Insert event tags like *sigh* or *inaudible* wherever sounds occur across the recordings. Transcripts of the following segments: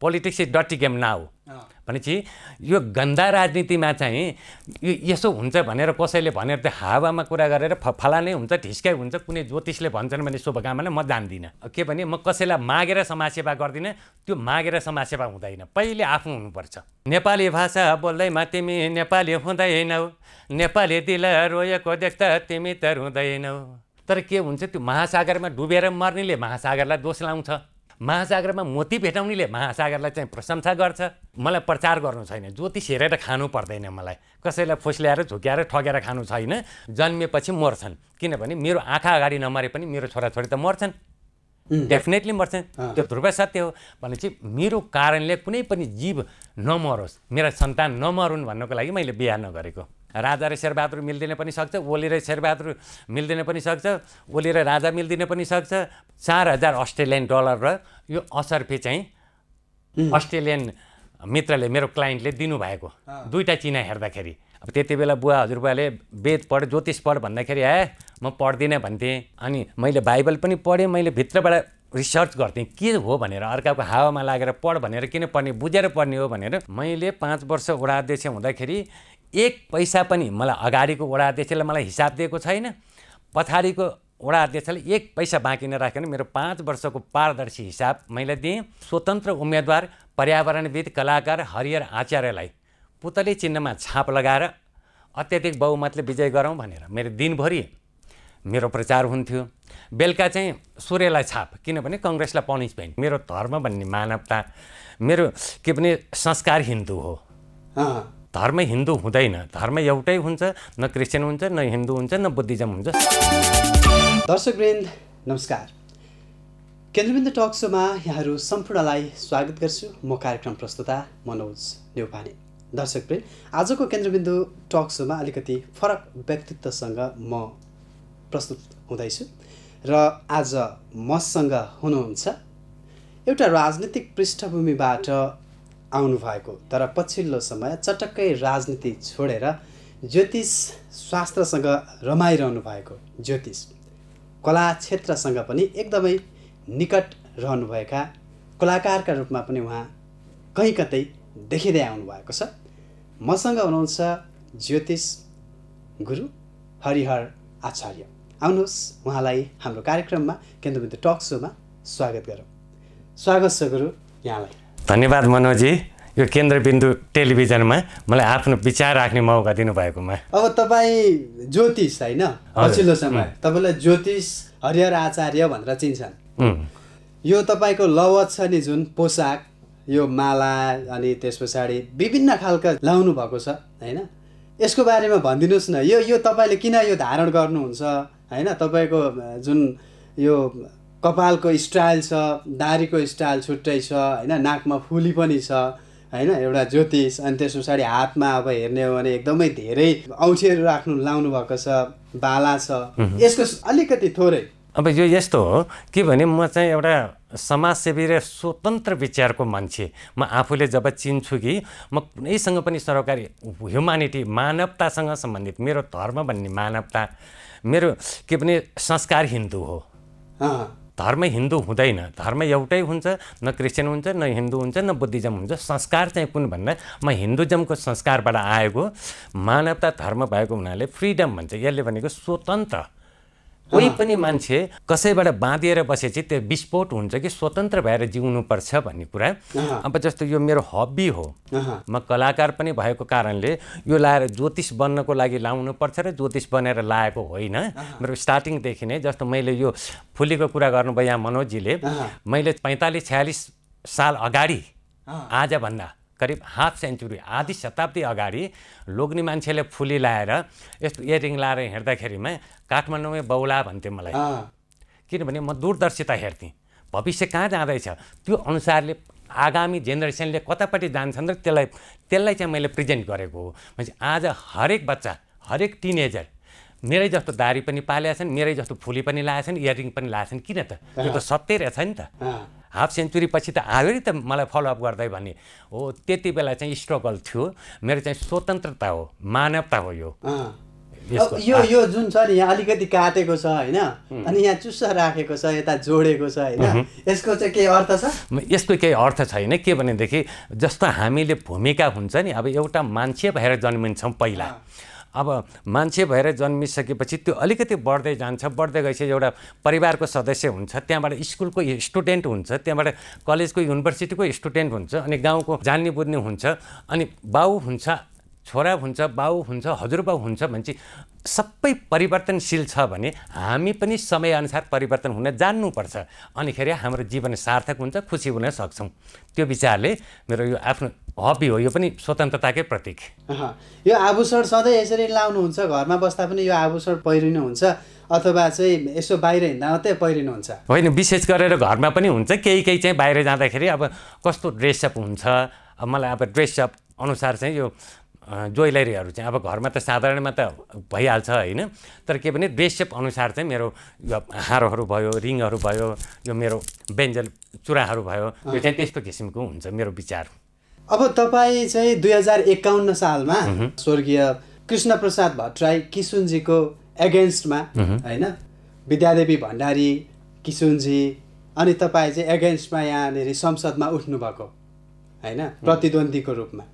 Politics is डटी game now भनेपछि यो गन्दा राजनीतिमा चाहिँ यो यसो हुन्छ भनेर कसैले भनेर त्यो हावामा कुरा गरेर फलानै हुन्छ ढिस्काइ हुन्छ कुनै ज्योतिषले भन्छन् भने शुभकामना म जान्दिनँ। के भने म कसैलाई मागेर समाजसेवा गर्दिनँ त्यो मागेर समाजसेवा हुँदैन। पहिले आफू हुनुपर्छ। नेपाली भाषा बोल्दैमा तिमी नेपाली हुँदैनौ नेपाली दिल रोएको देख्दा तिमी त रुँदैनौ। तर के हुन्छ त्यो महासागरमा डुबेर मर्नेले महासागरलाई दोष लाउँछ। महासागरमा मोती भेटाउनेले महासागरलाई चाहिँ प्रशंसा गर्छ। मलाई प्रचार गर्नु छैन। ज्योतिष हेरेर खानु पर्दैन मलाई। कसैलाई फुस्ल्याएर झुक्याएर ठगेर खानु छैन। जन्मेपछि मर्छन्। किनभने मेरो आँखा अगाडि नमरे पनि मेरो छोराछोरी त मर्छन्। डेफिनेटली मर्छन्। त्यो ध्रुव सत्य हो। भनेपछि मेरो कारणले कुनै पनि जीव नमरोस्। मेरा सन्तान नमरुन् भन्नको लागि मैले बिहा नगरेको। राजा र शेरबहादुर मिल्दिन पनि सक्छ ओली र शेरबहादुर मिल्दिन पनि सक्छ ओली र राजा मिल्दिन पनि सक्छ। चार हजार अस्ट्रेलियन डलर र यो असर्फी चाहिँ अस्ट्रेलियन मित्रले मेरो क्लाइन्टले दिनुभएको। दुईवटा चिना हेर्दाखेरि। अब त्यति बेला बुवा हजुरबुवाले वेद पढ ज्योतिष पढ भन्दाखेरि ए म पढ्दिनँ भन्थेँ। अनि मैले बाइबल पनि पढेँ मैले भित्रबाट रिसर्च गर्थेँ के हो? भनेर अर्काको हावामा लागेर पढ भनेर किन पढ्ने बुझेर पढ्ने हो भनेर। मैले पाँच वर्ष वडा अध्यक्ष हुँदाखेरि एक पैसा पनि मलाई अगाडिको वडा अध्यक्षले मलाई हिसाब दिएको छैन। पछाडिको वडा अध्यक्षले एक पैसा बाँकी नराखेर मेरो पाँच वर्षको पारदर्शी हिसाब मैले दिएँ। स्वतन्त्र उम्मेदवार पर्यावरणविद कलाकार हरिहर आचार्यलाई पुतली चिन्हमा छाप लगाएर अत्याधिक बहुमतले विजय गरौँ भनेर मेरो दिनभरि मेरो प्रचार हुन्थ्यो। बेलुका चाहिँ सूर्यलाई छाप किनभने कङ्ग्रेसलाई पनिसमेन्ट मेरो धर्म भन्ने मानवता मेरो के भने संस्कार हिन्दू हो। धर्म हिन्दू हुँदैन। धर्म एउटै हुन्छ न क्रिस्चियन हुन्छ न हिन्दू हुन्छ न बुद्धिज्म हुन्छ। दर्शकवृन्द नमस्कार। केन्द्रबिन्दु टक सोमा यहाँहरू सम्पूर्णलाई स्वागत गर्छु। म कार्यक्रम प्रस्तुता मनोज न्यौपाने दर्शकवृन्द आजको केन्द्रबिन्दु टक सोमा अलिकति फरक व्यक्तित्वसँग म प्रस्तुत हुँदैछु र आज मसँग हुनुहुन्छ एउटा राजनीतिक पृष्ठभूमिबाट आउनुभएको। तर पछिल्लो समय चटक्कै राजनीति छोडेर ज्योतिष शास्त्रसँग रमाइरहनु भएको ज्योतिष कला क्षेत्रसँग पनि एकदमै निकट रहनुभएका कलाकारका रूपमा पनि उहाँ कहीँ कतै देखिँदै आउनुभएको छ। मसँग हुनुहुन्छ ज्योतिष गुरु हरिहर आचार्य। आउनुहोस् उहाँलाई हाम्रो कार्यक्रममा केन्द्रबिन्दु टक सोमा स्वागत गरौँ। स्वागत छ गुरु यहाँलाई। धन्यवाद मनोजी। यो केन्द्रबिन्दु टेलिभिजनमा मलाई आफ्नो विचार राख्ने मौका दिनुभएकोमा। अब तपाईँ ज्योतिष होइन? पछिल्लो समय। तपाईँलाई ज्योतिष हरिहर आचार्य भनेर चिन्छन्। यो तपाईँको लवत छ नि जुन पोसाक यो माला अनि त्यस पछाडि विभिन्न खालका लाउनु भएको छ होइन? यसको बारेमा भनिदिनुहोस् न। यो यो तपाईँले किन यो धारण गर्नुहुन्छ होइन? तपाईँको जुन यो कपालको स्टाइल छ दारीको स्टाइल छुट्टै छ होइन? नाकमा फुली पनि छ होइन? एउटा ज्योतिष अनि त्यस पछाडि हातमा अब हेर्ने हो भने एकदमै धेरै औँठीहरू राख्नु लाउनु भएको छ बाला छ। यसको अलिकति थोरै। अब यो यस्तो हो के भने म चाहिँ एउटा समाजसेवी र स्वतन्त्र विचारको मान्छे। म आफूले जब चिन्छु कि म कुनैसँग पनि सरकारी ह्युमानिटी मानवतासँग सम्बन्धित मेरो धर्म भन्ने मानवता मेरो के भने संस्कार हिन्दू हो। धर्म हिन्दू हुँदैन। धर्म एउटै हुन्छ न क्रिस्चियन हुन्छ न हिन्दू हुन्छ न बुद्धिज्म हुन्छ। संस्कार चाहिँ कुन भन्दा म हिन्दुज्मको संस्कारबाट आएको। मानवता धर्म भएको हुनाले फ्रिडम भन्छ। यसले भनेको स्वतन्त्र कोही पनि मान्छे कसैबाट बाँधिएर बसेपछि त्यो विस्फोट हुन्छ कि स्वतन्त्र भएर जिउनुपर्छ भन्ने कुरा। अब जस्तो यो मेरो हबी हो। म कलाकार पनि भएको कारणले यो लाएर ज्योतिष बन्नको लागि लाउनुपर्छ र ज्योतिष बनेर लाएको होइन। मेरो स्टार्टिङदेखि नै जस्तो मैले यो फुलीको कुरा गर्नुभयो यहाँ मनोजजीले। अँ। मैले पैँतालिस छयालिस साल अगाडि। आजभन्दा करिब हाफ सेन्चुरी आधी शताब्दी अगाडि लोग्ने मान्छेले फुली लाएर यस्तो इयरिङ लाएर हिँड्दाखेरिमा काठमाडौँमै बौला भन्थ्यो मलाई। किनभने म दूरदर्शिता हेर्थेँ। भविष्य कहाँ जाँदैछ? त्यो अनुसारले आगामी जेनेरेसनले कतापट्टि जान्छन् र त्यसलाई त्यसलाई चाहिँ मैले प्रेजेन्ट गरेको हो। भनेपछि आज हरेक बच्चा हरेक टिनेजर मेरै जस्तो दारी पनि पालेका छन् मेरै जस्तो फुली पनि लगाएका छन् इयरिङ पनि लगाएका छन्। किन त? त्यो त सत्य रहेछ नि त। हाफ सेन्चुरी पछि त आयो नि त मलाई फलोअप गर्दै भन्ने हो त्यति बेला चाहिँ स्ट्रगल थियो। मेरो चाहिँ स्वतन्त्रता हो मानवता हो यो। यो यो जुन छ नि यहाँ अलिकति काटेको छ होइन? अनि यहाँ चुस्स राखेको छ यता जोडेको छ होइन? यसको चाहिँ केही अर्थ छ? यसको केही अर्थ छैन। के भनेदेखि जस्तो हामीले भूमिका हुन्छ नि अब एउटा मान्छे भएर जन्मिन्छौँ पहिला। अब मान्छे भएर जन्मिसकेपछि त्यो अलिकति बढ्दै जान्छ। बढ्दै गएपछि एउटा परिवारको सदस्य हुन्छ। त्यहाँबाट स्कुलको स्टुडेन्ट हुन्छ। त्यहाँबाट कलेजको युनिभर्सिटीको स्टुडेन्ट हुन्छ। अनि गाउँको जान्ने बुझ्ने हुन्छ। अनि बाउ हुन्छ। छोरा हुन्छ बाउ हुन्छ हजुरबाउ हुन्छ भनेपछि सबै परिवर्तनशील छ भने हामी पनि समयअनुसार परिवर्तन हुन जान्नुपर्छ। अनिखेरि हाम्रो जीवन सार्थक हुन्छ खुसी हुन सक्छौँ। त्यो विचारले मेरो यो आफ्नो हबी हो यो पनि स्वतन्त्रताकै प्रतीक। यो आभूषण सधैँ यसरी लाउनुहुन्छ घरमा बस्दा पनि यो आभूषण पहिरिनुहुन्छ अथवा चाहिँ यसो बाहिर हिँड्दा मात्रै पहिरिनुहुन्छ? होइन विशेष गरेर घरमा पनि हुन्छ केही केही चाहिँ बाहिर जाँदाखेरि अब कस्तो ड्रेसअप हुन्छ अब मलाई अब ड्रेसअप अनुसार चाहिँ यो ज्वेलरीहरू चाहिँ अब घरमा त साधारणमा त भइहाल्छ होइन। तर के भने ड्रेसअप अनुसार चाहिँ मेरो यो हारहरू भयो रिङहरू भयो यो मेरो बेन्जल चुराहरू भयो यो चाहिँ त्यस्तो किसिमको हुन्छ मेरो विचार। अब तपाईँ चाहिँ दुई हजार एकाउन्न सालमा स्वर्गीय कृष्ण प्रसाद भट्टराई किसुनजीको एगेन्स्टमा होइन विद्यादेवी भण्डारी किसुनजी अनि तपाईँ चाहिँ एगेन्स्टमा यहाँनिर संसदमा उठ्नुभएको होइन प्रतिद्वन्दीको रूपमा।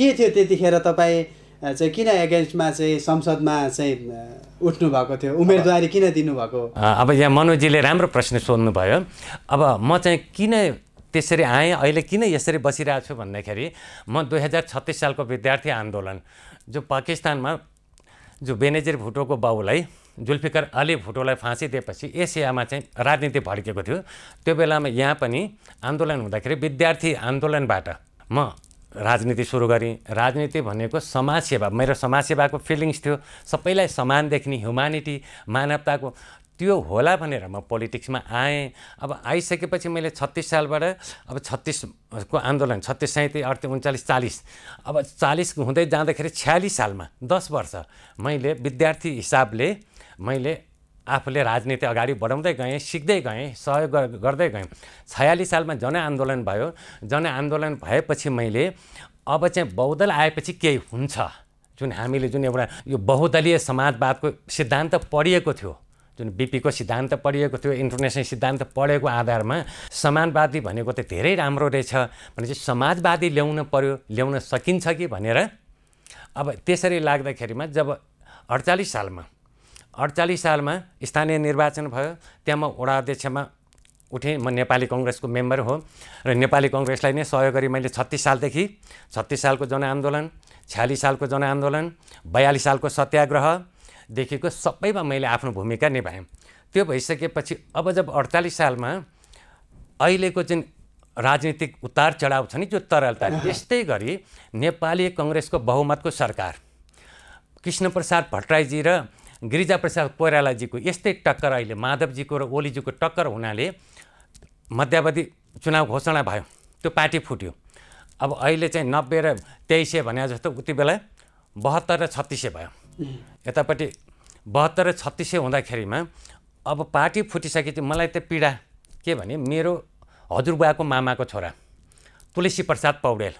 के थियो त्यतिखेर तपाईँ चाहिँ किन एगेन्स्टमा चाहिँ संसदमा चाहिँ अ, उठ्नुभएको थियो? उम्मेदवारी किन दिनुभएको? अब यहाँ मनोजीले राम्रो प्रश्न सोध्नुभयो। अब म चाहिँ किन त्यसरी आएँ अहिले किन यसरी बसिरहेको छु भन्दाखेरि म दुई हजार छत्तिस सालको विद्यार्थी आन्दोलन जो पाकिस्तानमा जो बेनेजिर भुटोको बाउलाई जुल्फिकर अली भुटोलाई फाँसी दिएपछि एसियामा चाहिँ राजनीति भड्केको थियो। त्यो बेलामा यहाँ पनि आन्दोलन हुँदाखेरि विद्यार्थी आन्दोलनबाट म राजनीति सुरु गरेँ। राजनीति भनेको समाजसेवा। मेरो समाजसेवाको फिलिङ्स थियो सबैलाई समान देख्ने ह्युमानिटी मानवताको। त्यो होला भनेर म पोलिटिक्समा आएँ। अब आइसकेपछि मैले छत्तिस सालबाट अब छत्तिसको आन्दोलन छत्तिस सैँतिस अडतिस उन्चालिस चालिस। अब चालिस हुँदै जाँदाखेरि छ्यालिस सालमा दस वर्ष मैले विद्यार्थी हिसाबले मैले आफूले राजनीति अगाडि बढाउँदै गएँ सिक्दै गएँ सहयोग गर- गर्दै गएँ। छयालिस सालमा जनआन्दोलन भयो। जनआन्दोलन भएपछि मैले अब चाहिँ बहुदल आएपछि केही हुन्छ। जुन हामीले जुन एउटा यो बहुदलीय समाजवादको सिद्धान्त पढिएको थियो जुन बिपीको सिद्धान्त पढिएको थियो इन्टरनेसनल सिद्धान्त पढेको आधारमा समाजवादी भनेको त धेरै राम्रो रहेछ भनेपछि समाजवादी ल्याउन पर्यो ल्याउन सकिन्छ कि भनेर अब त्यसरी लाग्दाखेरिमा जब अडचालिस सालमा अडचालिस सालमा स्थानीय निर्वाचन भयो। त्यहाँ म वडा अध्यक्षमा उठेँ। म नेपाली कङ्ग्रेसको मेम्बर हो र नेपाली कङ्ग्रेसलाई नै सहयोग गरी मैले छत्तिस सालदेखि। छत्तिस सालको जनआन्दोलन छ्यालिस सालको जनआन्दोलन बयालिस सालको सत्याग्रहदेखिको सबैमा मैले आफ्नो भूमिका निभाएँ। त्यो भइसकेपछि अब जब अडचालिस सालमा अहिलेको जुन राजनीतिक उतार चढाव छ नि जो तरलता *laughs* त्यस्तै गरी नेपाली कङ्ग्रेसको बहुमतको सरकार कृष्णप्रसाद भट्टराईजी र गिरिजाप्रसाद कोइरालाजीको यस्तै टक्कर अहिले माधवजीको र ओलीजीको टक्कर हुनाले मध्यावधि चुनाव घोषणा भयो त्यो पार्टी फुट्यो। अब अहिले चाहिँ नब्बे र तेइस सय भने जस्तो उति बेला बहत्तर र छत्तिस सय भयो। यतापट्टि बहत्तर र छत्तिस सय हुँदाखेरिमा अब पार्टी फुटिसकेपछि मलाई त पीडा के भने मेरो हजुरबुवाको मामाको छोरा तुलसी प्रसाद पौडेल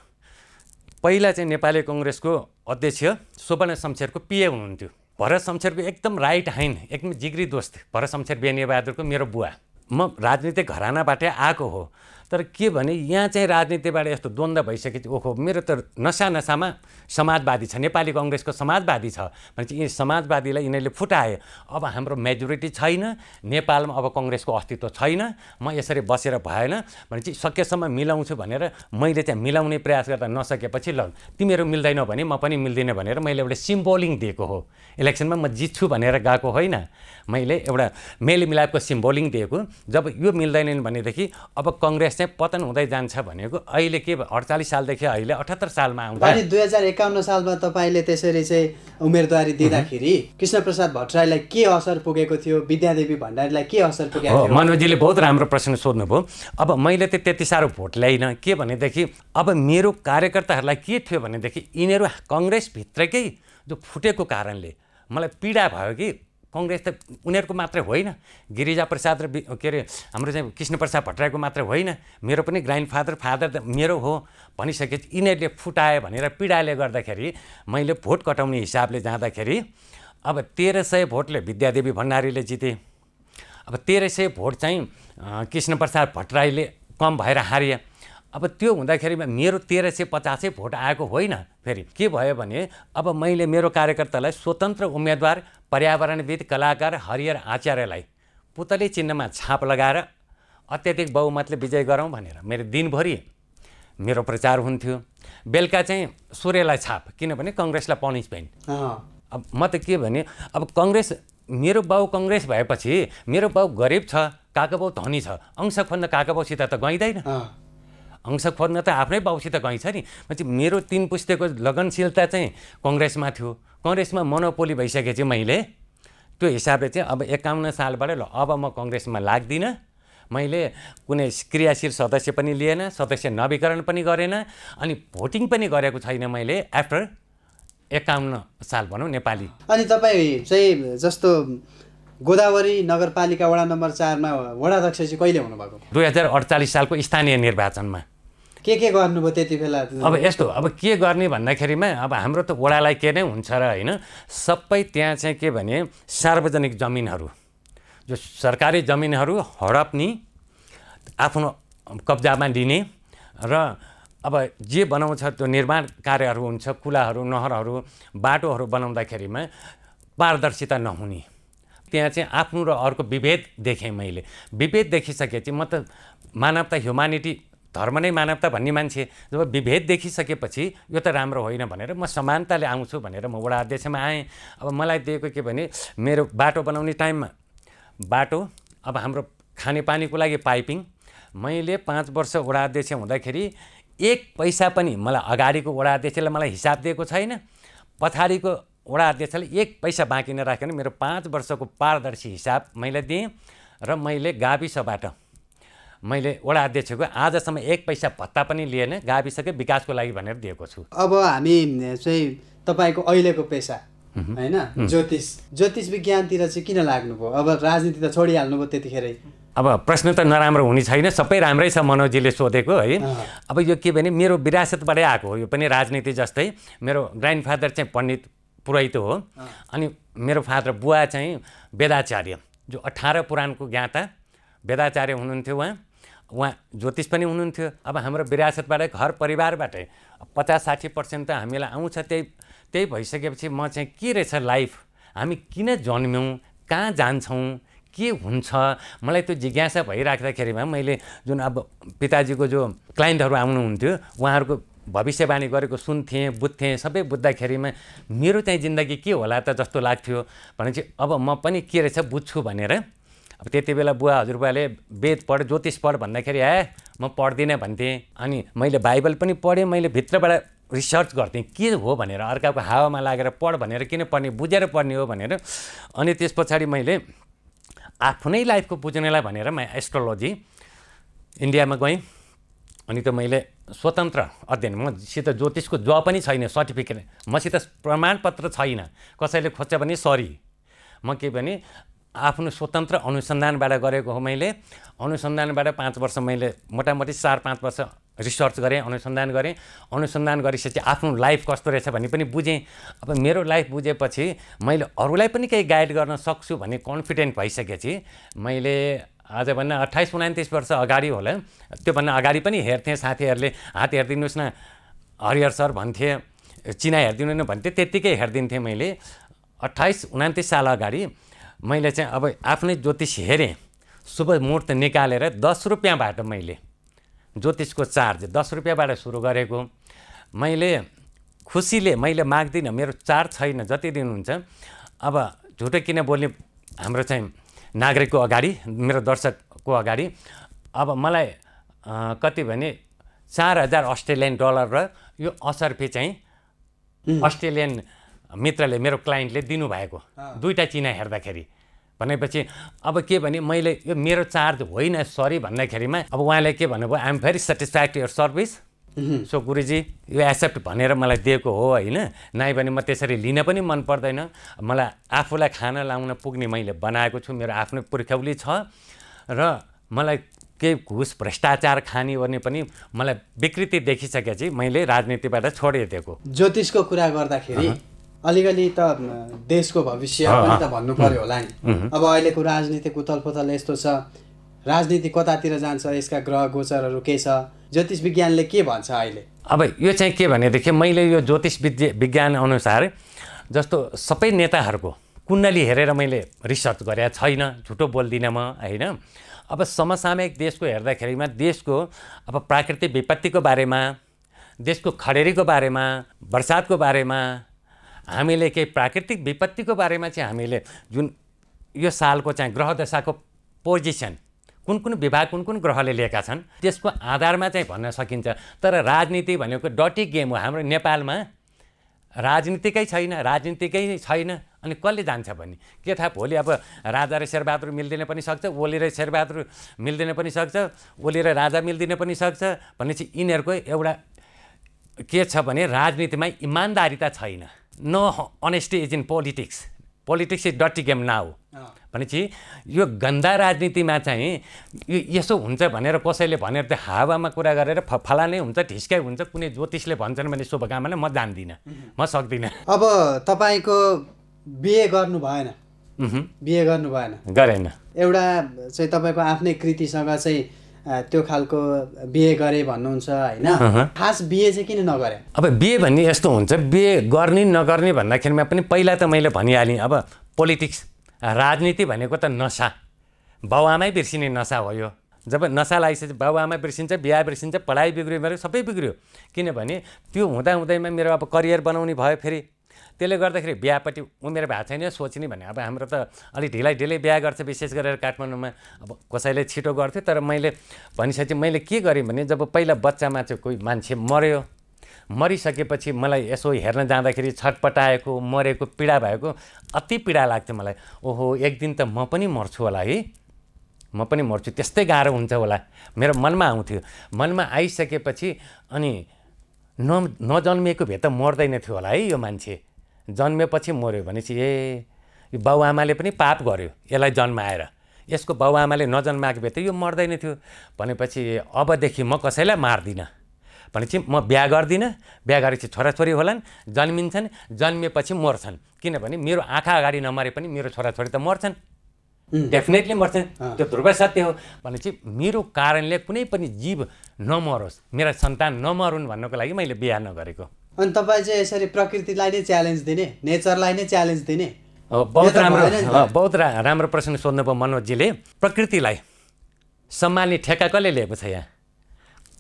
पहिला चाहिँ नेपाली कङ्ग्रेसको अध्यक्ष सुवर्ण शमशेरको पिए हुनुहुन्थ्यो। भरत शमशेरको एकदम राइट हाइन एकदम जिग्री दोस्त। भरत शमशेर बेनिबहादुरको मेरो बुवा। म राजनीतिक घरानाबाटै आएको हो। तर के भने यहाँ चाहिँ राजनीतिबाट यस्तो द्वन्द्व भइसकेपछि ओहो मेरो त नसा नसामा समाजवादी छ नेपाली कङ्ग्रेसको समाजवादी छ। भनेपछि यी समाजवादीलाई यिनीहरूले फुटाए। अब हाम्रो मेजोरिटी छैन नेपालमा अब कङ्ग्रेसको अस्तित्व छैन म यसरी बसेर भएन। भनेपछि सकेसम्म मिलाउँछु भनेर मैले चाहिँ मिलाउने प्रयास गर्दा नसकेपछि ल तिमीहरू मिल्दैनौ भने म पनि मिल्दिनँ भनेर मैले एउटा सिम्बोलिङ दिएको हो। इलेक्सनमा म जित्छु भनेर गएको होइन। मैले एउटा मेलमिलापको सिम्बोलिङ दिएको। जब यो मिल्दैनन् भनेदेखि अब कङ्ग्रेस चाहिँ पतन हुँदै जान्छ भनेको अहिले के अडचालिस सालदेखि अहिले अठहत्तर सालमा आउँदा अनि दुई हजार एकाउन्न सालमा तपाईँले त्यसरी चाहिँ उम्मेदवारी दिँदाखेरि कृष्णप्रसाद भट्टराईलाई के असर पुगेको थियो? विद्यादेवी भण्डारीलाई के असर पुगेको थियो? मनोजीले बहुत राम्रो प्रश्न सोध्नुभयो। अब मैले त त्यति साह्रो भोट ल्याइनँ। के भनेदेखि अब मेरो कार्यकर्ताहरूलाई के थियो भनेदेखि यिनीहरू कङ्ग्रेसभित्रकै जो फुटेको कारणले मलाई पीडा भयो कि कङ्ग्रेस त उनीहरूको मात्रै होइन। गिरिजा प्रसाद र के अरे हाम्रो चाहिँ कृष्णप्रसाद भट्टराईको मात्रै होइन। मेरो पनि ग्रान्ड फादर फादर त मेरो हो। भनिसकेपछि यिनीहरूले फुटायो भनेर पीडाले गर्दाखेरि मैले भोट कटाउने हिसाबले जाँदाखेरि अब तेह्र सय भोटले विद्यादेवी भण्डारीले जिते। अब तेह्र सय भोट चाहिँ कृष्णप्रसाद भट्टराईले कम भएर हारिए अब त्यो हुँदाखेरिमा मेरो तेह्र सय पचासै भोट आएको होइन। फेरि के भयो भने अब मैले मेरो कार्यकर्तालाई स्वतन्त्र उम्मेदवार पर्यावरणविद कलाकार हरिहर आचार्यलाई पुतली चिन्हमा छाप लगाएर अत्याधिक बहुमतले विजय गरौँ भनेर मेरो दिनभरि मेरो प्रचार हुन्थ्यो। बेलुका चाहिँ सूर्यलाई छाप किनभने कङ्ग्रेसलाई पनिसमेन्ट अब म त के भने अब कङ्ग्रेस मेरो बाउ कङ्ग्रेस भएपछि मेरो बाउ गरिब छ काका बाउ धनी छ अंश खोज्न काका बाउसित त गइँदैन अंश खोज्न त आफ्नै बाउसित गइन्छ नि। भनेपछि मेरो तिन पुस्तेको लगनशीलता चाहिँ कङ्ग्रेसमा थियो। कङ्ग्रेसमा मनोपोली भइसकेपछि मैले त्यो हिसाबले चाहिँ अब एकाउन्न सालबाट ल अब म कङ्ग्रेसमा लाग्दिनँ। मैले कुनै क्रियाशील सदस्य पनि लिएन सदस्य नवीकरण पनि गरेन अनि भोटिङ पनि गरेको छैन मैले आफ्टर एकाउन्न साल भनौँ नेपाली। अनि तपाईँ चाहिँ जस्तो गोदावरी नगरपालिका वडा नम्बर चारमा वडाध्यक्ष चाहिँ कहिले हुनुभएको? दुई हजार अडचालिस सालको स्थानीय निर्वाचनमा। के के गर्नुभयो त्यति बेला? अब यस्तो अब के गर्ने भन्दाखेरिमा अब हाम्रो त वडालाई के नै हुन्छ र होइन सबै त्यहाँ चाहिँ के भने सार्वजनिक जमिनहरू जो सरकारी जमिनहरू हडप्ने आफ्नो कब्जामा लिने र अब जे बनाउँछ त्यो निर्माण कार्यहरू हुन्छ कुलाहरू नहरहरू बाटोहरू बनाउँदाखेरिमा पारदर्शिता नहुने। त्यहाँ चाहिँ आफ्नो र अर्को विभेद देखेँ मैले। विभेद देखिसकेपछि म त मानवता ह्युमानिटी धर्म नै मानवता भन्ने मान्छे। जब विभेद देखिसकेपछि यो त राम्रो होइन भनेर म समानताले आउँछु भनेर म वडा अध्यक्षमा आएँ। अब मलाई दिएको के भने मेरो बाटो बनाउने टाइममा बाटो अब हाम्रो खानेपानीको लागि पाइपिङ। मैले पाँच वर्ष वडा अध्यक्ष हुँदाखेरि एक पैसा पनि मलाई अगाडिको वडा अध्यक्षले मलाई हिसाब दिएको छैन। पछाडिको वडा अध्यक्षले एक पैसा बाँकी नराखेर मेरो पाँच वर्षको पारदर्शी हिसाब मैले दिएँ र मैले गाविसबाट मैले वडा अध्यक्षको आजसम्म एक पैसा भत्ता पनि लिएन गाविसकै विकासको लागि भनेर दिएको छु। अब हामी चाहिँ तपाईँको अहिलेको पेसा होइन? ज्योतिष ज्योतिष विज्ञानतिर चाहिँ किन लाग्नुभयो? अब राजनीति त छोडिहाल्नुभयो त्यतिखेरै। अब प्रश्न त नराम्रो हुने छैन सबै राम्रै छ मनोजीले सोधेको है। अब यो के भने मेरो विरासतबाटै आएको हो। यो पनि राजनीति जस्तै मेरो ग्रान्डफादर चाहिँ पण्डित पुरोहित हो। अनि मेरो फादर बुवा चाहिँ वेदाचार्य जो अठार पुराणको ज्ञाता वेदाचार्य हुनुहुन्थ्यो उहाँ। उहाँ ज्योतिष पनि हुनुहुन्थ्यो। अब हाम्रो विरासतबाटै घर परिवारबाटै पचास साठी पर्सेन्ट त हामीलाई आउँछ। त्यही त्यही भइसकेपछि म चाहिँ के रहेछ लाइफ? हामी किन जन्म्यौँ? कहाँ जान्छौँ? के हुन्छ? मलाई त्यो जिज्ञासा भइराख्दाखेरिमा मैले जुन अब पिताजीको जो क्लाइन्टहरू आउनुहुन्थ्यो उहाँहरूको भविष्यवाणी गरेको सुन्थेँ बुझ्थेँ सबै बुझ्दाखेरिमा मेरो चाहिँ जिन्दगी के होला त जस्तो लाग्थ्यो भनेपछि अब म पनि के रहेछ बुझ्छु भनेर अब त्यति बेला बुवा हजुरबुवाले वेद पढ ज्योतिष पढ भन्दाखेरि ए म पढ्दिनँ भन्थेँ। अनि मैले बाइबल पनि पढेँ मैले भित्रबाट रिसर्च गर्थेँ के हो भनेर अर्काको हावामा लागेर पढ भनेर किन पढ्ने बुझेर पढ्ने हो भनेर। अनि त्यस पछाडि मैले आफ्नै लाइफको बुझ्नेलाई भनेर म एस्ट्रोलोजी इन्डियामा गएँ। अनि त मैले स्वतन्त्र अध्ययन मसित ज्योतिषको ज पनि छैन सर्टिफिकेट। मसित प्रमाणपत्र छैन। कसैले खोज्छ भने सरी। म के भने आफ्नो स्वतन्त्र अनुसन्धानबाट गरेको हो मैले। अनुसन्धानबाट पाँच वर्ष मैले मोटामोटी चार पाँच वर्ष रिसर्च गरेँ अनुसन्धान गरेँ। अनुसन्धान गरिसकेपछि आफ्नो लाइफ कस्तो रहेछ भन्ने पनि बुझेँ। अब मेरो लाइफ बुझेपछि मैले अरूलाई पनि केही गाइड गर्न सक्छु भन्ने कन्फिडेन्ट भइसकेपछि मैले आजभन्दा अट्ठाइस उनातिस वर्ष अगाडि होला। त्योभन्दा अगाडि पनि हेर्थेँ साथीहरूले हात हेरिदिनुहोस् न। हरिहर सर भन्थे चिना हेरिदिनु न भन्थे त्यत्तिकै हेरिदिन्थेँ मैले। अट्ठाइस उनातिस साल अगाडि मैले चाहिँ अब आफ्नै ज्योतिष हेरेँ। शुभ मुहुर्त निकालेर दस रुपियाँबाट मैले ज्योतिषको चार्ज दस रुपियाँबाट सुरु गरेको। मैले खुसीले मैले माग्दिनँ मेरो चार्ज छैन जति दिनुहुन्छ। अब झुटो किन बोल्ने? हाम्रो चाहिँ नागरिकको अगाडि मेरो दर्शकको अगाडि अब मलाई कति भने चार हजार अस्ट्रेलियन डलर र यो असर्फी चाहिँ अस्ट्रेलियन मित्रले मेरो क्लाइन्टले दिनुभएको। दुईवटा चिना हेर्दाखेरि। भनेपछि अब के भने मैले यो मेरो चार्ज होइन सरी भन्दाखेरिमा अब उहाँले के भन्नुभयो I'm very satisfactory service so गुरुजी यो एक्सेप्ट भनेर मलाई दिएको हो होइन? नाइ भने म त्यसरी लिन पनि मन पर्दैन। मलाई आफूलाई खाना लाउन पुग्ने मैले बनाएको छु मेरो आफ्नो पुर्ख्यौली छ। र मलाई केही घुस भ्रष्टाचार खाने ओर्ने पनि मलाई विकृति देखिसकेपछि मैले राजनीतिबाट छोडिदिएको। ज्योतिषको कुरा गर्दाखेरि अलिकति त देशको भविष्य पनि त भन्नु पर्यो होला नि। अब अहिलेको राजनीतिक उथलपुथल यस्तो छ राजनीति कतातिर जान्छ यसका ग्रह गोचरहरू के छ? ज्योतिष विज्ञानले के भन्छ अहिले? अब यो चाहिँ के भनेदेखि मैले यो ज्योतिष विद्या विज्ञान अनुसार जस्तो सबै नेताहरूको कुण्डली हेरेर मैले रिसर्च गरेको छैन झुटो बोल्दिनँ म होइन? अब समसामयिक देशको हेर्दाखेरिमा देशको अब प्राकृतिक विपत्तिको बारेमा देशको खडेरीको बारेमा बर्सातको बारेमा हामीले केही प्राकृतिक विपत्तिको बारेमा चाहिँ हामीले जुन यो सालको चाहिँ ग्रह दशाको पोजिसन कुन कुन विभाग कुन कुन ग्रहले लिएका छन् त्यसको आधारमा चाहिँ भन्न सकिन्छ। तर राजनीति भनेको डटी गेम हो हाम्रो नेपालमा राजनीतिकै छैन राजनीतिकै छैन अनि कसले जान्छ भन्ने? के थाहा भोलि अब राजा र शेरबहादुर मिल्दिन पनि सक्छ ओली र शेरबहादुर मिल्दिन पनि सक्छ ओली र राजा मिल्दिन पनि सक्छ भनेपछि यिनीहरूको एउटा के छ भने राजनीतिमा इमान्दारिता छैन। No honesty is in politics. Politics is डटी game now. भनेपछि यो गन्दा राजनीतिमा चाहिँ यो यसो हुन्छ भनेर कसैले भनेर त्यो हावामा कुरा गरेर फ फलानै हुन्छ ढिस्काइ हुन्छ कुनै ज्योतिषले भन्छन् भने शुभकामना म जान्दिनँ। म सक्दिनँ। अब तपाईँको बिए गर्नु भएन। बिए गर्नु भएन। गरेन। एउटा चाहिँ तपाईँको आफ्नै कृतिसँग चाहिँ त्यो खालको बिए गरे भन्नुहुन्छ होइन। खास बिए चाहिँ किन नगरे? अब बिहे भन्ने यस्तो हुन्छ बिहे गर्ने नगर्ने भन्दाखेरिमा पनि पहिला त मैले भनिहालेँ अब पोलिटिक्स राजनीति भनेको त नसा। बाउआमै बिर्सिने नसा हो यो। जब नसा लागिसकेपछि बाउआमा बिर्सिन्छ बिहा बिर्सिन्छ पढाइ बिग्रियो मेरो सबै बिग्रियो। किनभने त्यो हुँदा हुँदैमा मेरो अब करियर बनाउने भयो फेरि। त्यसले गर्दाखेरि बिहापट्टि उमेर भएको छैन सोच्ने भने अब हाम्रो त अलिक ढिलै ढिलै बिहा गर्छ विशेष गरेर काठमाडौँमा। अब कसैले छिटो गर्थ्यो तर मैले भनिसकेपछि मैले के गरेँ भने जब पहिला बच्चामा चाहिँ कोही मान्छे मऱ्यो मरिसकेपछि मलाई यसो हेर्न जाँदाखेरि छटपटाएको मरेको पीडा भएको अति पीडा लाग्थ्यो मलाई। ओहो एक दिन त म पनि मर्छु होला है। म पनि मर्छु। त्यस्तै गाह्रो हुन्छ होला। मेरो मनमा आउँथ्यो। मनमा आइसकेपछि अनि न नजन्मिएको भए त मर्दैन थियो होला है यो मान्छे। जन्मेपछि मऱ्यो भनेपछि ए यो बाउआमाले पनि पाप गर्यो यसलाई जन्माएर। यसको बाउआमाले नजन्माएको भए त यो मर्दैन थियो। भनेपछि अबदेखि म कसैलाई मार्दिनँ। भनेपछि म बिहा गर्दिनँ। बिहा गरेपछि छोराछोरी होलान् जन्मिन्छन् जन्मिएपछि मर्छन्। किनभने मेरो आँखा अगाडि नमरे पनि मेरो छोराछोरी त मर्छन्। डेफिनेटली मर्छन्। त्यो ध्रुव सत्य हो। भनेपछि मेरो कारणले कुनै पनि जीव नमरोस्। मेरा सन्तान नमरुन् भन्नको लागि मैले बिहा नगरेको। अनि तपाईँ चाहिँ यसरी प्रकृतिलाई नै च्यालेन्ज दिने नेचरलाई नै च्यालेन्ज दिने। अब बहुत राम्रो। बहुत राम्रो प्रश्न सोध्नुभयो मनोजजीले। प्रकृतिलाई सम्हाल्ने ठेक्का कसले लिएको छ यहाँ?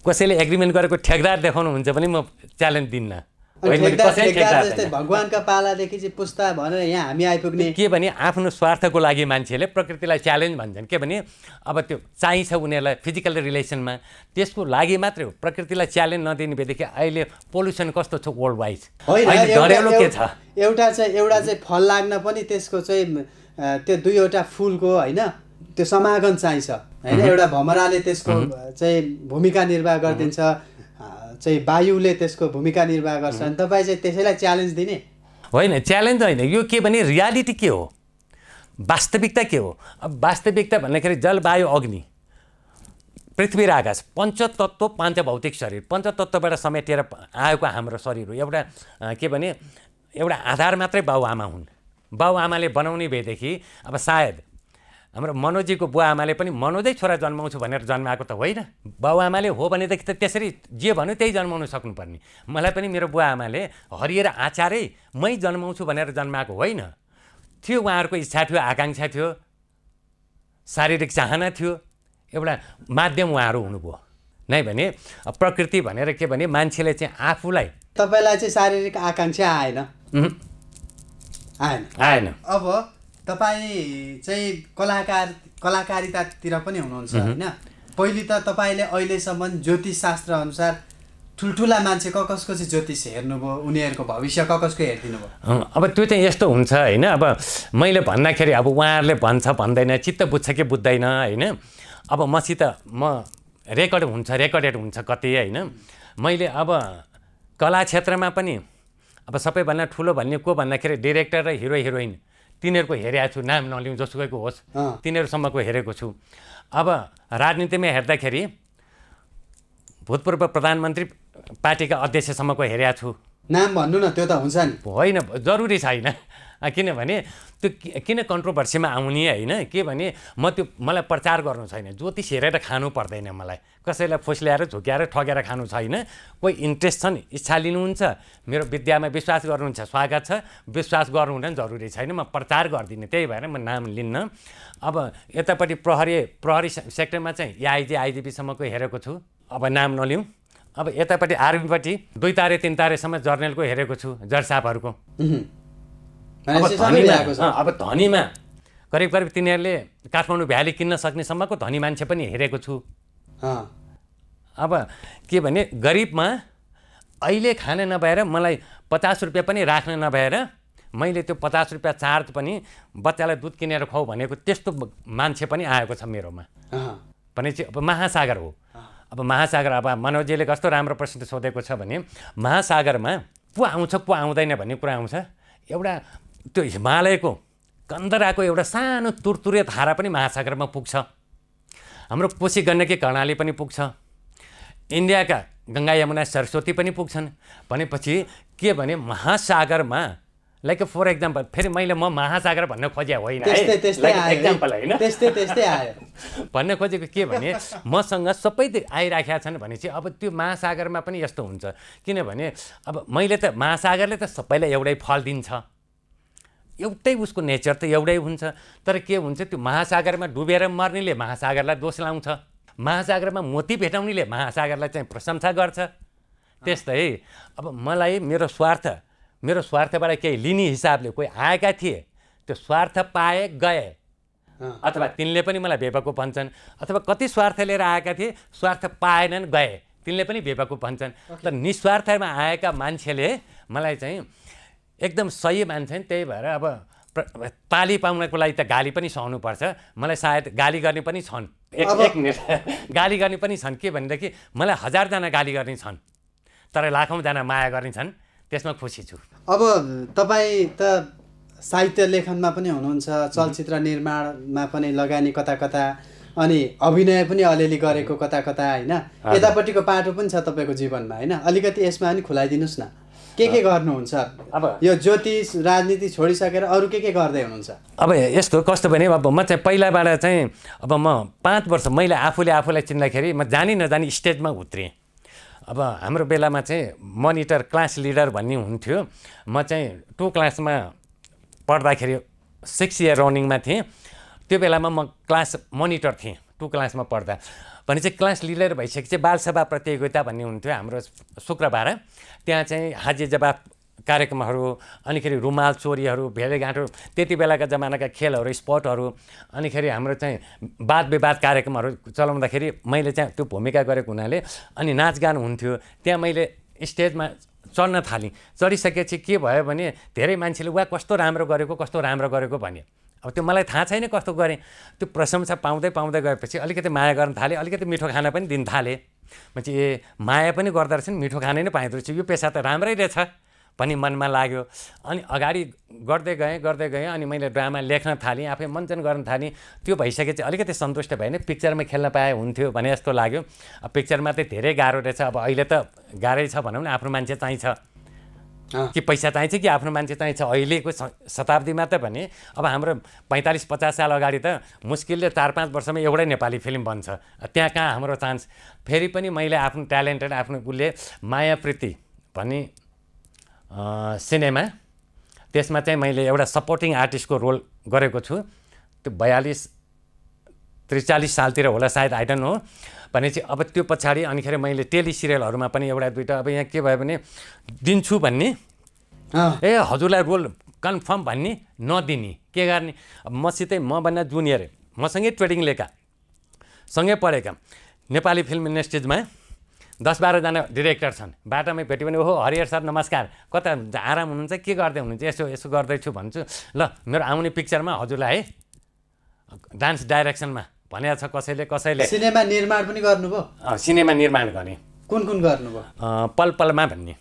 कसैले एग्रिमेन्ट गरेको ठेकदार देखाउनुहुन्छ भने म च्यालेन्ज दिन्न। भगवान्का पालादेखि चाहिँ पुस्ता भनेर यहाँ हामी आइपुग्ने। के भने आफ्नो स्वार्थको लागि मान्छेले प्रकृतिलाई च्यालेन्ज भन्छन्। के भने अब त्यो चाहिन्छ उनीहरूलाई फिजिकल रिलेसनमा त्यसको लागि मात्रै हो। प्रकृतिलाई च्यालेन्ज नदिने भएदेखि अहिले पोल्युसन कस्तो छ वर्ल्ड वाइज घरेलु के छ? एउटा चाहिँ एउटा चाहिँ फल लाग्न पनि त्यसको चाहिँ त्यो दुईवटा फुलको होइन त्यो समागम चाहिन्छ। होइन एउटा भमराले त्यसको चाहिँ भूमिका निर्वाह गरिदिन्छ चाहिँ वायुले त्यसको भूमिका निर्वाह गर्छ अनि तपाईँ चाहिँ त्यसैलाई च्यालेन्ज दिने? होइन च्यालेन्ज होइन यो के भने रियालिटी के हो? वास्तविकता के हो? अब वास्तविकता भन्दाखेरि जलवायु अग्नि पृथ्वी र आकाश पञ्चतत्त्व पाञ्चभौतिक शरीर पञ्चतत्त्वबाट समेटिएर आएको हाम्रो शरीर हो। एउटा के भने एउटा आधार मात्रै बाउआमा हुन्। बाउआमाले बनाउने भएदेखि अब सायद हाम्रो मनोजीको बुवा आमाले पनि मनोजै छोरा जन्माउँछु भनेर जन्माएको त होइन। बाउआमाले हो भनेदेखि त त्यसरी जे भन्यो त्यही जन्माउनु सक्नुपर्ने। मलाई पनि मेरो बुवा आमाले हरिएर आचारै मै जन्माउँछु भनेर जन्माएको होइन। थियो उहाँहरूको इच्छा थियो आकाङ्क्षा थियो शारीरिक चाहना थियो एउटा माध्यम उहाँहरू हुनुभयो। नै भने प्रकृति भनेर के भने मान्छेले चाहिँ आफूलाई तपाईँलाई चाहिँ शारीरिक आकाङ्क्षा आएन। आएन। आएन। अब तपाईँ चाहिँ कलाकार कलाकारितातिर पनि हुनुहुन्छ होइन? पहिले त तपाईँले अहिलेसम्म ज्योतिष शास्त्र अनुसार ठुल्ठुला मान्छे क कसको चाहिँ ज्योतिष हेर्नुभयो उनीहरूको भविष्य क कसको हेरिदिनु भयो अब त्यो चाहिँ यस्तो हुन्छ होइन? अब मैले भन्दाखेरि अब उहाँहरूले भन्छ भन्दैन चित्त बुझ्छ कि बुझ्दैन होइन? अब मसित म रेकर्ड हुन्छ रेकर्डेड हुन्छ कति होइन? मैले अब कला क्षेत्रमा पनि अब सबैभन्दा ठुलो भन्ने को भन्दाखेरि डिरेक्टर र हिरो हिरोइन? तिनीहरूको हेरेको छु नाम नलिउँ जोसुकैको होस्। तिनीहरूसम्मको हेरेको छु। अब राजनीतिमा हेर्दाखेरि भूतपूर्व प्रधानमन्त्री पार्टीका अध्यक्षसम्मको हेरेको छु। नाम भन्नु न त्यो त हुन्छ नि। होइन जरुरी छैन। किनभने त्यो किन कन्ट्रोभर्सीमा आउने होइन? के भने म त्यो मलाई प्रचार गर्नु छैन। ज्योतिष हेरेर खानु पर्दैन मलाई। कसैलाई फुस्ल्याएर झुक्याएर ठगेर खानु छैन। कोही इन्ट्रेस्ट छ नि इच्छा लिनुहुन्छ। मेरो विद्यामा विश्वास गर्नुहुन्छ स्वागत छ। विश्वास गर्नु हुँदैन जरुरी छैन। म प्रचार गर्दिनँ। त्यही भएर म नाम लिन्न। अब यतापट्टि प्रहरी प्रहरी सेक्टरमा चाहिँ एआइजी आइजिपीसम्मको हेरेको छु। अब नाम नलिउँ। अब यतापट्टि आर्मीपट्टि दुई तारे तिन तारेसम्म जर्नलको हेरेको छु जर्सापहरूको। अब धनीमा अब करिब करिब तिनीहरूले काठमाडौँ भ्याली किन्न सक्नेसम्मको धनी मान्छे पनि हेरेको छु। अब के भने गरिबमा अहिले खान नभएर मलाई पचास रुपियाँ पनि राख्न नभएर मैले त्यो पचास रुपियाँ चार्ज पनि बच्चालाई दुध किनेर खुवाउ भनेको त्यस्तो मान्छे पनि आएको छ मेरोमा। भनेपछि अब महासागर हो। अब महासागर अब मनोजीले कस्तो राम्रो प्रश्न सोधेको छ भने महासागरमा को आउँछ को आउँदैन भन्ने कुरा आउँछ। एउटा त्यो हिमालयको कन्दराको एउटा सानो तुरतुरे धारा पनि महासागरमा पुग्छ। हाम्रो कोशी गण्डकी कर्णाली पनि पुग्छ। इन्डियाका गङ्गा यमुना सरस्वती पनि पुग्छन्। भनेपछि के भने महासागरमा लाइक फर इक्जाम्पल फेरि मैले म महासागर भन्न खोजे होइन है। होइन। त्यस्तै त्यस्तै आयो। *laughs* भन्न खोजेको के भने मसँग सबै आइराखेका छन् भनेपछि अब त्यो महासागरमा पनि यस्तो हुन्छ। किनभने अब मैले त महासागरले त सबैलाई एउटै फल दिन्छ। एउटै उसको नेचर त एउटै हुन्छ। तर के हुन्छ त्यो महासागरमा डुबेर मर्नेले महासागरलाई दोष लाउँछ। महासागरमा मोती भेटाउनेले महासागरलाई चाहिँ प्रशंसा गर्छ। त्यस्तै अब मलाई मेरो स्वार्थ मेरो स्वार्थबाट केही लिने हिसाबले कोही आएका थिए त्यो स्वार्थ पाए गए। अथवा तिनले पनि मलाई बेपकुफ भन्छन्। अथवा कति स्वार्थ लिएर आएका थिए स्वार्थ पाएनन् गए। तिनले पनि बेपकुफ भन्छन्। तर निस्वार्थमा आएका मान्छेले मलाई चाहिँ एकदम सही मान्छन् त्यही भएर अब पाली पाउनको लागि त गाली पनि सहनुपर्छ। मलाई सायद गाली गर्ने पनि छन्। एक एक मिनट। *laughs* गाली गर्ने पनि छन् के भनेदेखि मलाई हजारजना गाली गर्ने छन्। तर लाखौँजना माया गर्ने छन्। त्यसमा खुसी छु। अब तपाईँ त साहित्य लेखनमा पनि हुनुहुन्छ चलचित्र निर्माणमा पनि लगानी कता कता अनि अभिनय पनि अलिअलि गरेको कता कता होइन यतापट्टिको पाटो पनि छ तपाईँको जीवनमा होइन? अलिकति यसमा पनि खुलाइदिनुहोस् न। के के गर्नुहुन्छ? अब यो ज्योतिष राजनीति छोडिसकेर अरू के के गर्दै हुनुहुन्छ? अब यस्तो कस्तो भने अब म चाहिँ पहिलाबाट चाहिँ अब म पाँच वर्ष मैले आफूले आफूलाई चिन्दाखेरि म जानी नजानी स्टेजमा उत्रिएँ। अब हाम्रो बेलामा चाहिँ मनिटर क्लास लिडर भन्ने हुन्थ्यो। म चाहिँ टु क्लासमा पढ्दाखेरि सिक्स इयर रनिङमा थिएँ। त्यो बेलामा म क्लास मनिटर थिएँ। टु क्लासमा पढ्दा। भने चाहिँ क्लास लिडर भइसकेपछि बालसभा प्रतियोगिता भन्ने हुन्थ्यो हाम्रो शुक्रबार। त्यहाँ चाहिँ हाजी जवाब कार्यक्रमहरू अनिखेरि रुमाल चोरीहरू भेडेघाटहरू त्यति बेलाका जमानाका खेलहरू स्पोर्टहरू अनिखेरि हाम्रो चाहिँ वाद विवाद कार्यक्रमहरू चलाउँदाखेरि मैले चाहिँ त्यो भूमिका गरेको हुनाले अनि नाचगान हुन्थ्यो। त्यहाँ मैले स्टेजमा चढ्न थालेँ। चढिसकेपछि के भयो भने धेरै मान्छेले वा कस्तो राम्रो गरेको कस्तो राम्रो गरेको भने अब त्यो मलाई थाहा छैन कस्तो गरेँ। त्यो प्रशंसा पाउँदै पाउँदै गएपछि अलिकति माया गर्न थालेँ अलिकति मिठो खाना पनि दिन थालेँ। म चाहिँ ए माया पनि गर्दो रहेछ मिठो खाना नै पाइँदो रहेछ। यो पेसा त राम्रै रहेछ पनि मनमा लाग्यो। अनि अगाडि गर्दै गएँ गर्दै गएँ अनि मैले ड्रामा लेख्न थालेँ आफै मञ्चन गर्न थालेँ। त्यो भइसकेपछि अलिकति सन्तुष्ट भएन पिक्चरमा खेल्न पाए हुन्थ्यो भने जस्तो लाग्यो। पिक्चरमा त धेरै गाह्रो रहेछ। अब अहिले त गाह्रै छ भनौँ न आफ्नो मान्छे चाहिन्छ कि पैसा चाहिन्छ कि आफ्नो मान्छे चाहिन्छ? अहिलेको शताब्दीमा त भने अब हाम्रो पैँतालिस पचास साल अगाडि त मुस्किलले चार पाँच वर्षमा एउटै नेपाली फिल्म बन्छ। त्यहाँ कहाँ हाम्रो चान्स? फेरि पनि मैले आफ्नो ट्यालेन्टेड आफ्नो उसले मायाप्रीति भन्ने सिनेमा त्यसमा चाहिँ मैले एउटा सपोर्टिङ आर्टिस्टको रोल गरेको छु। त्यो बयालिस त्रिचालिस सालतिर होला सायद आइडन हो भनेपछि अब त्यो पछाडि अनिखेरि मैले टेली सिरियलहरूमा पनि एउटा दुइटा अब यहाँ के भयो भने दिन्छु भन्ने। ए हजुरलाई रोल कन्फर्म भन्ने नदिने। के गर्ने? अब मसितै मभन्दा जुनियर। मसँगै ट्रेडिङ लिएका सँगै पढेका। नेपाली फिल्म इन्डस्ट्रिजमा दस बाह्रजना डिरेक्टर छन्। बाटोमै भेट्यो भने ओहो हरिहर सर नमस्कार। कता आराम हुनुहुन्छ? के गर्दै हुनुहुन्छ? यसो यसो गर्दैछु भन्छु। ल मेरो आउने पिक्चरमा हजुरलाई है डान्स डाइरेक्सनमा भनेको छ कसैले कसैले। सिनेमा निर्माण पनि गर्नुभयो? सिनेमा निर्माण गर्ने। कुन कुन गर्नुभयो? पल पलमा भन्ने।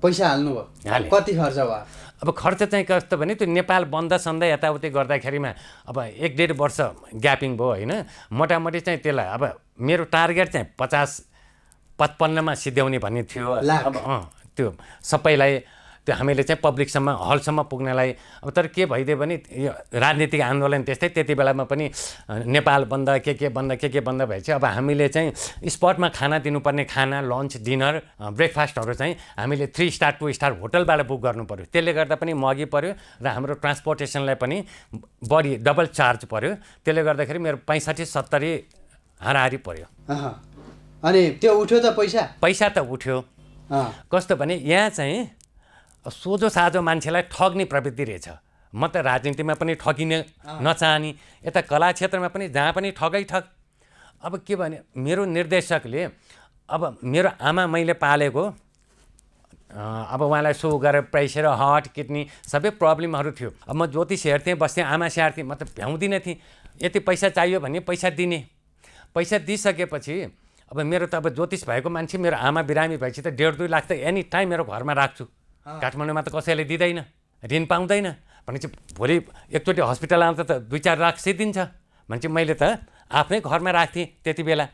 पैसा हाल्नुभयो? हालेँ। कति खर्च भयो? अब खर्च चाहिँ कस्तो भने त्यो नेपाल बन्द सन्दै यताउति गर्दाखेरिमा अब एक डेढ वर्ष ग्यापिङ भयो होइन। मोटामोटी चाहिँ त्यसलाई अब मेरो टार्गेट चाहिँ पचास पचपन्नमा सिद्ध्याउने भन्ने थियो। अब अँ त्यो सबैलाई त्यो हामीले चाहिँ पब्लिकसम्म हलसम्म पुग्नलाई अब तर के भइदियो भने यो राजनीतिक आन्दोलन त्यस्तै त्यति बेलामा पनि नेपाल बन्द के के बन्द के के बन्द भएपछि अब हामीले चाहिँ स्पटमा खाना दिनुपर्ने खाना लन्च डिनर ब्रेकफास्टहरू चाहिँ हामीले थ्री स्टार टू स्टार होटलबाट बुक गर्नु पऱ्यो त्यसले गर्दा पनि महँगी पऱ्यो र हाम्रो ट्रान्सपोर्टेसनलाई पनि बढी डबल चार्ज पऱ्यो त्यसले गर्दाखेरि मेरो पैँसाठी सत्तरी हाराहारी पऱ्यो। अनि त्यो उठ्यो त पैसा? पैसा त उठ्यो। कस्तो भने यहाँ चाहिँ सोझो साझो मान्छेलाई ठग्ने प्रवृत्ति रहेछ। म त राजनीतिमा पनि ठगिने नचाहने यता कला क्षेत्रमा पनि जहाँ पनि ठगै ठग। अब के भने मेरो निर्देशकले अब मेरो आमा मैले पालेको अब उहाँलाई सुगर प्रेसर हार्ट किडनी सबै प्रब्लमहरू थियो। अब म ज्योतिष हेर्थेँ बस्थेँ आमा स्याहार्थेँ म त भ्याउँदिनँ थिएँ। यति पैसा चाहियो भने पैसा दिने। पैसा दिइसकेपछि अब मेरो त अब ज्योतिष भएको मान्छे मेरो आमा बिरामी भएपछि त डेढ दुई लाख त एनी टाइम मेरो घरमा राख्छु। काठमाडौँमा त कसैले दिँदैन ऋण पाउँदैन। भनेपछि भोलि एकचोटि हस्पिटल आउँदा त दुई चार लाख दिन्छ। भनेपछि मैले त आफ्नै घरमा राख्थेँ त्यति बेला।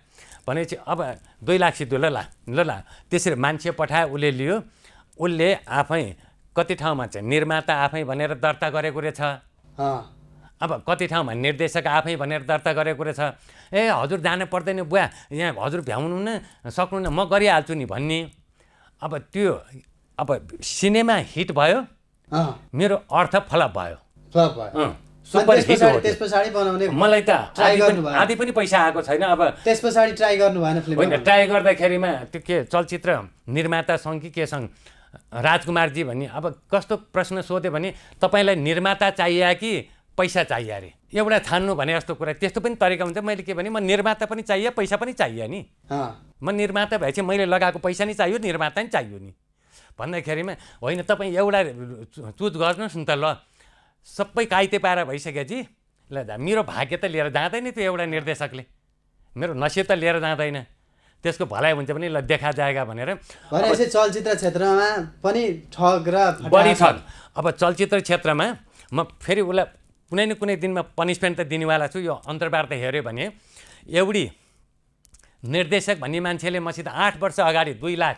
भनेपछि अब दुई लाख सिद्धो ल ला ल ला। त्यसरी मान्छे पठायो उसले लियो। उसले आफै कति ठाउँमा चाहिँ निर्माता आफै भनेर दर्ता गरेको रहेछ। अब कति ठाउँमा निर्देशक आफै भनेर दर्ता गरेको रहेछ। ए हजुर जानु पर्दैन बुवा। यहाँ हजुर भ्याउनु न सक्नु न म गरिहाल्छु नि भन्ने। अब त्यो अब सिनेमा हिट भयो मेरो अर्थ फलप भयो। सुपर हिट हो मलाई त आधी पनि- पैसा आएको छैन अब त्यस पछाडि ट्राई गर्नु भएन होइन ट्राई गर्दाखेरिमा त्यो के चलचित्र निर्माता सङ्घ कि के सङ्घ? राजकुमारजी भन्ने। अब कस्तो प्रश्न सोध्यो भने तपाईँलाई निर्माता चाहियो कि पैसा चाहियो अरे एउटा छान्नु भने जस्तो कुरा। त्यस्तो पनि तरिका हुन्छ। मैले के भने म निर्माता पनि चाहियो पैसा पनि चाहियो नि। म निर्माता भएपछि मैले लगाएको पैसा नि चाहियो निर्माता नि चाहियो नि। भन्दाखेरिमा होइन तपाईँ एउटा चुज गर्नुहोस् न त ल। सबै काइते पारा भइसकेपछि ल मेरो भाग्य त लिएर जाँदैन त्यो एउटा निर्देशकले। मेरो नसिब त लिएर जाँदैन। त्यसको भलाइ हुन्छ भने ल देखा जाएगा भनेर। भनेपछि चलचित्र क्षेत्रमा पनि ठग र बढी छ। अब चलचित्र क्षेत्रमा म फेरि उसलाई कुनै न कुनै दिनमा पनिसमेन्ट त दिनेवाला छु। यो अन्तर्वार्ता हेऱ्यो भने एउटी निर्देशक भन्ने मान्छेले मसित आठ वर्ष अगाडि दुई लाख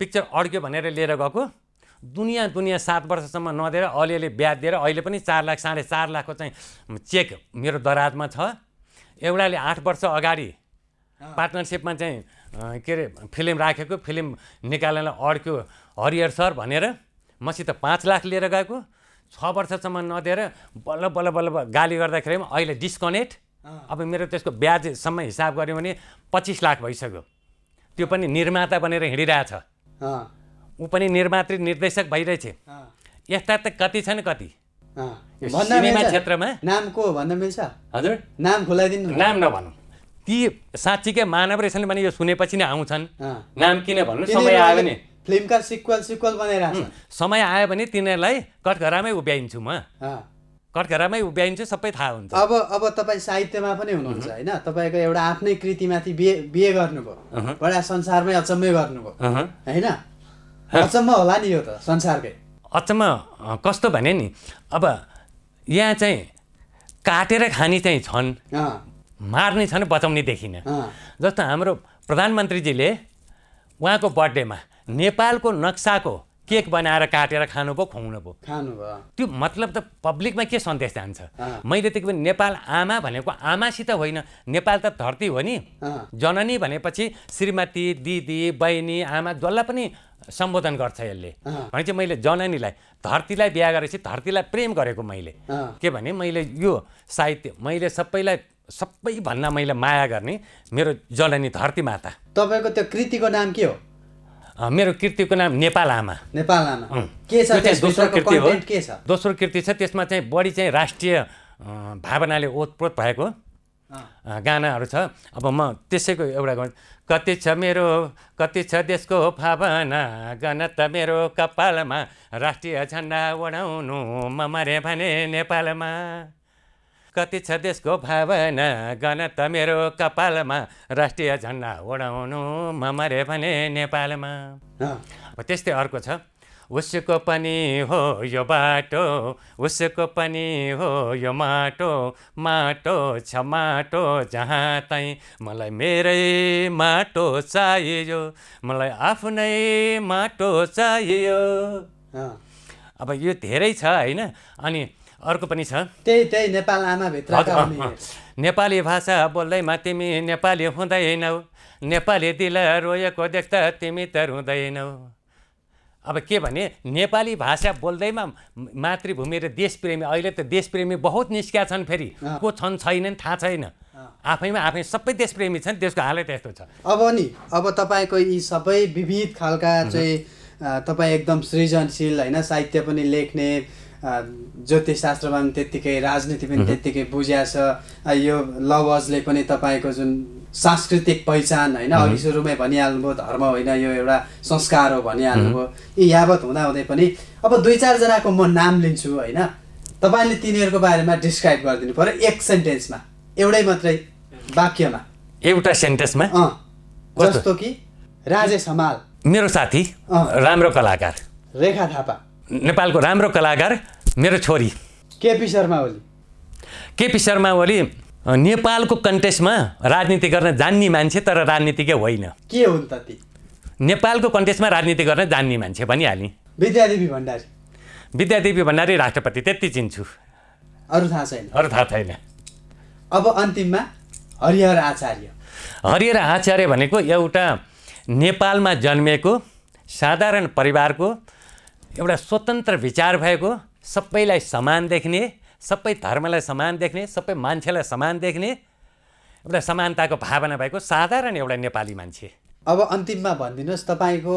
पिक्चर अड्क्यो भनेर लिएर गएको। दुनियाँ दुनियाँ सात वर्षसम्म नदिएर अलिअलि ब्याज दिएर अहिले पनि चार लाख साढे चार लाखको चाहिँ चेक मेरो दराजमा छ। एउटाले आठ वर्ष अगाडि पार्टनरसिपमा चाहिँ के अरे फिल्म राखेको फिल्म निकाल्नलाई अड्क्यो हरिहर सर भनेर मसित पाँच लाख लिएर गएको। छ वर्षसम्म नदिएर बल्ल बल्ल बल्ल गाली गर्दाखेरि पनि अहिले डिस्कनेक्ट अब मेरो त्यसको ब्याजसम्म हिसाब गऱ्यो भने पच्चिस लाख भइसक्यो। त्यो पनि निर्माता बनेर हिँडिरहेछ। ऊ पनि निर्मात्री निर्देशक भइरहेछ। यस्ता त कति छन् कति? सिनेमा? क्षेत्रमा? नाम को भन्न मिल्छ। हजुर। नाम खुलाइदिनु न। नाम नभनौँ। ती साँच्चीकै मानव रहेछन् भने यो सुनेपछि नै आउँछन्। नाम किन भन्नु? समय आयो भने। फिल्मका सिक्वल सिक्वल बनाइरहेको छ समय आयो भने तिनीहरूलाई कठघरामै उभ्याइन्छु म। अँ। कठघरामै उभ्याइन्छु सबै थाहा हुन्छ। अब अब तपाईँ साहित्यमा पनि हुनुहुन्छ होइन? तपाईँको एउटा आफ्नै कृतिमाथि बिहे बिहे गर्नुभयो। बडा संसारमै अचम्मै गर्नुभयो। होइन? अचम्म होला नि यो त संसारकै। अचम्म कस्तो भने नि अब यहाँ चाहिँ काटेर खाने चाहिँ छन् मार्ने छन् बचाउने देखिनँ। जस्तो हाम्रो प्रधानमन्त्रीजीले उहाँको बर्थडेमा नेपालको नक्साको केक बनाएर काटेर खानुभयो खुवाउनु भयो खानुभयो। त्यो मतलब त पब्लिकमा के सन्देश जान्छ। मैले त्यति पनि नेपाल आमा भनेको आमासित होइन नेपाल त धरती हो नि। जननी भनेपछि श्रीमती दिदी बहिनी आमा जसलाई पनि सम्बोधन गर्छ यसले। अँ। भनेपछि मैले जननीलाई धरतीलाई बिहा गरेपछि धरतीलाई प्रेम गरेको मैले। के भने मैले यो साहित्य मैले सबैलाई सबैभन्दा मैले माया गर्ने मेरो जननी धरती माता। तपाईँको त्यो कृतिको नाम के हो? मेरो कृतिको नाम नेपाल आमा। नेपाल आमा। के छ दोस्रो कृति हो। कन्टेन्ट के छ? दोस्रो कृति छ त्यसमा चाहिँ बढी चाहिँ राष्ट्रिय भावनाले ओतप्रोत भएको गानाहरू छ। अब म त्यसैको एउटा गाउँ कति छ मेरो कति छ देशको भावना? गन त मेरो कपालमा राष्ट्रिय झन्डा ओढाउनु म मरे भने नेपालमा। कति छ देशको भावना? गन त मेरो कपालमा। राष्ट्रिय झन्डा ओढाउनु म मरे भने नेपालमा। अब त्यस्तै अर्को छ। उसको पनि हो यो बाटो। उसको पनि हो यो माटो। माटो छ माटो जहाँ तै मलाई मेरै माटो चाहियो। मलाई आफ्नै माटो चाहियो। अब यो धेरै छ होइन? अनि अर्को पनि छ। त्यही त्यही नेपाल अँ, अँ। नेपाली भाषा बोल्दैमा तिमी नेपाली हुँदैनौ। नेपाली दिल रोएको देख्दा तिमी त रुँदैनौ। अब के भने नेपाली भाषा बोल्दैमा मातृभूमि र देशप्रेमी अहिले त देशप्रेमी बहुत निस्किया छन् फेरि। को छन् छैनन् थाहा छैन। आफैमा आफै सबै देशप्रेमी छन् त्यसको हालत यस्तो छ। अब नि अब तपाईँको यी सबै विविध खालका चाहिँ तपाईँ एकदम सृजनशील होइन साहित्य पनि लेख्ने अ, ज्योतिषशास्त्रमा पनि त्यत्तिकै राजनीति पनि त्यत्तिकै बुझ्या छ। यो लवजले पनि तपाईँको जुन सांस्कृतिक पहिचान होइन अघि सुरुमै भनिहाल्नुभयो धर्म होइन यो एउटा संस्कार हो भनिहाल्नुभयो। यी यावत हुँदाहुँदै पनि अब दुई चारजनाको म नाम लिन्छु होइन तपाईँले तिनीहरूको बारेमा डिस्क्राइब गरिदिनु पऱ्यो एक सेन्टेन्समा एउटै मात्रै वाक्यमा। एउटा सेन्टेन्समा? जस्तो कि राजेश हमाल। मेरो साथी। राम्रो कलाकार। रेखा थापा। नेपालको राम्रो कलाकार मेरो छोरी। केपी शर्मा ओली। केपी शर्मा ओली नेपालको कन्टेस्टमा राजनीति गर्न जान्ने मान्छे तर राजनीतिकै होइन। के हुन् त ती? नेपालको कन्टेस्टमा राजनीति गर्न जान्ने मान्छे भनिहालेँ। विद्यादेवी भण्डारी। विद्यादेवी भण्डारी राष्ट्रपति त्यति चिन्छु। अरू थाहा छैन। अरू थाहा छैन। अब अन्तिममा हरिहर आचार्य। हरिहर आचार्य भनेको एउटा नेपालमा जन्मेको साधारण परिवारको एउटा स्वतन्त्र विचार भएको सबैलाई समान देख्ने सबै धर्मलाई समान देख्ने सबै मान्छेलाई समान देख्ने एउटा समानताको भावना भएको साधारण एउटा नेपाली मान्छे। अब अन्तिममा भनिदिनुहोस् तपाईँको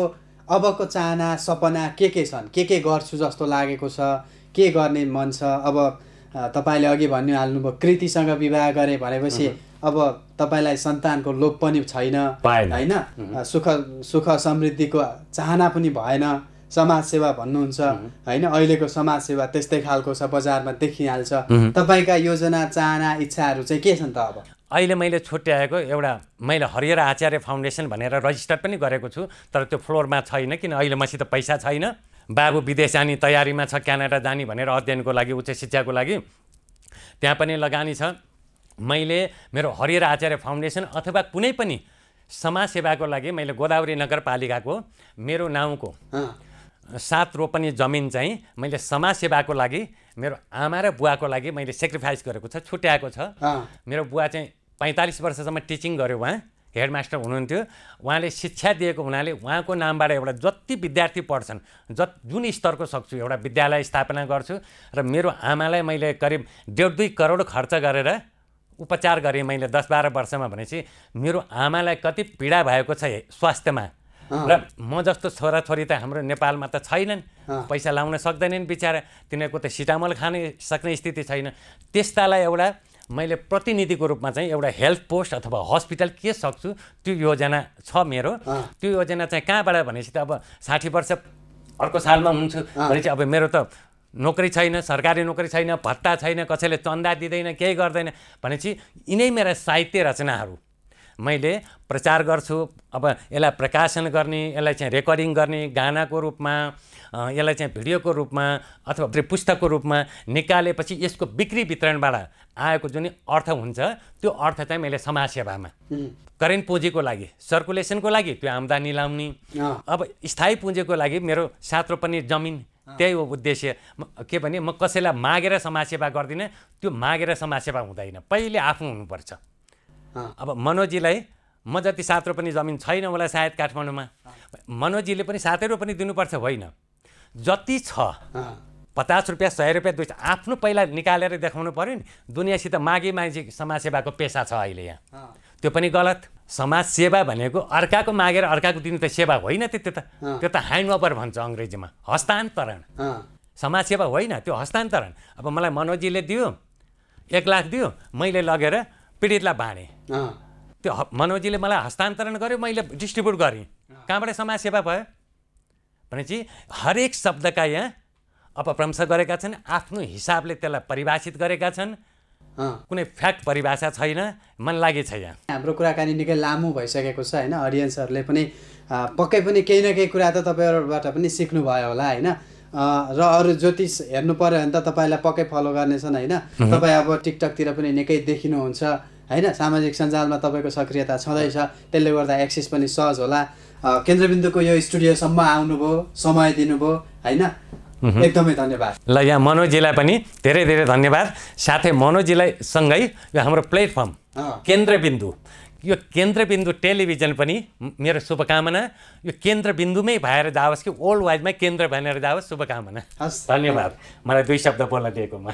अबको चाहना सपना के के छन्? के के गर्छु जस्तो लागेको छ? के गर्ने मन छ? अब तपाईँले अघि भनिहाल्नुभयो कृतिसँग विवाह गरे भनेपछि अब तपाईँलाई सन्तानको लोभ पनि छैन। होइन? सुख सुख समृद्धिको चाहना पनि भएन। समाजसेवा भन्नुहुन्छ होइन? अहिलेको समाजसेवा त्यस्तै खालको छ बजारमा देखिहाल्छ। तपाईँका योजना चाहना इच्छाहरू चाहिँ के छन् त अब? अहिले मैले छुट्याएको एउटा मैले हरिहर आचार्य फाउन्डेसन भनेर रजिस्टर पनि गरेको छु तर त्यो फ्लोरमा छैन किन अहिले मसित पैसा छैन? बाबु विदेश जाने तयारीमा छ क्यानाडा जाने भनेर अध्ययनको लागि उच्च शिक्षाको लागि। त्यहाँ पनि लगानी छ। मैले मेरो हरिहर आचार्य फाउन्डेसन अथवा कुनै पनि समाजसेवाको लागि मैले गोदावरी नगरपालिकाको मेरो नाउँको सात रोपनी जमिन चाहिँ मैले समाजसेवाको लागि मेरो आमा र बुवाको लागि मैले सेक्रिफाइस गरेको छ छुट्याएको छ। मेरो बुवा चाहिँ पैँतालिस वर्षसम्म टिचिङ गर्यो उहाँ हेडमास्टर हुनुहुन्थ्यो। उहाँले शिक्षा दिएको हुनाले उहाँको नामबाट एउटा जति विद्यार्थी पढ्छन् जत जुन स्तरको सक्छु एउटा विद्यालय स्थापना गर्छु र मेरो आमालाई मैले करिब डेढ दुई करोड खर्च गरेर उपचार गरेँ मैले दस बाह्र वर्षमा भनेपछि मेरो आमालाई कति पीडा भएको छ स्वास्थ्यमा र म जस्तो छोराछोरी त हाम्रो नेपालमा त छैनन्। पैसा लाउन सक्दैनन् बिचरा। तिनीहरूको त सिटामल खाने सक्ने स्थिति छैन। त्यस्तालाई एउटा मैले प्रतिनिधिको रूपमा चाहिँ एउटा हेल्थ पोस्ट अथवा हस्पिटल के सक्छु त्यो योजना छ मेरो। त्यो योजना चाहिँ कहाँबाट भनेपछि त अब साठी वर्ष अर्को सालमा हुन्छु भनेपछि अब मेरो त नोकरी छैन सरकारी नोकरी छैन भत्ता छैन कसैले चन्दा दिँदैन केही गर्दैन। भनेपछि यिनै मेरा साहित्य रचनाहरू मैले प्रचार गर्छु। अब यसलाई प्रकाशन गर्ने यसलाई चाहिँ रेकर्डिङ गर्ने गानाको रूपमा यसलाई चाहिँ भिडियोको रूपमा अथवा पुस्तकको रूपमा निकालेपछि यसको बिक्री वितरणबाट आएको जुन अर्थ हुन्छ त्यो अर्थ चाहिँ मैले समाजसेवामा करेन्ट पुँजीको लागि सर्कुलेसनको लागि त्यो आम्दानी लाउने। अब स्थायी पुँजीको लागि मेरो सात रोपनी जमिन त्यही हो उद्देश्य। के भने म कसैलाई मागेर समाजसेवा गर्दिनँ त्यो मागेर समाजसेवा हुँदैन। पहिले आफ्नो हुनुपर्छ। अब मनोजीलाई म जति सात रोपनी जमिन छैन होला सायद काठमाडौँमा। मनोजीले पनि सातै रोपनी दिनुपर्छ होइन। जति छ पचास रुपियाँ सय रुपियाँ दुई आफ्नो पहिला निकालेर देखाउनु पऱ्यो नि। दुनियाँसित मागी मागी समाजसेवाको पेसा छ अहिले यहाँ। त्यो पनि गलत। समाजसेवा भनेको अर्काको मागेर अर्काको दिनु त सेवा होइन त्यो त्यो त। त्यो त ह्यान्डओभर भन्छ अङ्ग्रेजीमा। हस्तान्तरण। समाजसेवा होइन त्यो हस्तान्तरण। अब मलाई मनोजीले दियो एक लाख दियो मैले लगेर पीडितलाई बाँडेँ। त्यो मनोजीले मलाई हस्तान्तरण गर्यो मैले डिस्ट्रिब्युट गरेँ। कहाँबाट समाजसेवा भयो? भनेपछि हरेक शब्दका यहाँ अपभ्रंश गरेका छन् आफ्नो हिसाबले त्यसलाई परिभाषित गरेका छन्। कुनै फ्याक्ट परिभाषा छैन मन लागि छ यहाँ। हाम्रो कुराकानी निकै लामो भइसकेको छ होइन? अडियन्सहरूले पनि पक्कै पनि केही न केही कुरा त तपाईँहरूबाट पनि सिक्नुभयो होला होइन? र अरू ज्योतिष हेर्नु पऱ्यो भने त तपाईँलाई पक्कै फलो गर्नेछन् होइन? तपाईँ अब टिकटकतिर पनि निकै देखिनुहुन्छ होइन? सामाजिक सञ्जालमा तपाईँको सक्रियता छँदैछ त्यसले गर्दा एक्सेस पनि सहज होला। केन्द्रबिन्दुको यो स्टुडियोसम्म आउनुभयो समय दिनुभयो होइन? एकदमै धन्यवाद। ल यहाँ मनोजीलाई पनि धेरै धेरै धन्यवाद। साथै मनोजीलाई सँगै यो हाम्रो प्लेटफर्म। केन्द्रबिन्दु। यो केन्द्रबिन्दु टेलिभिजन पनि मेरो शुभकामना यो केन्द्रबिन्दुमै भएर जाओस् कि वर्ल्ड वाइडमै केन्द्र भनेर जाओस् शुभकामना। हस्। धन्यवाद। मलाई दुई शब्द बोल्न दिएकोमा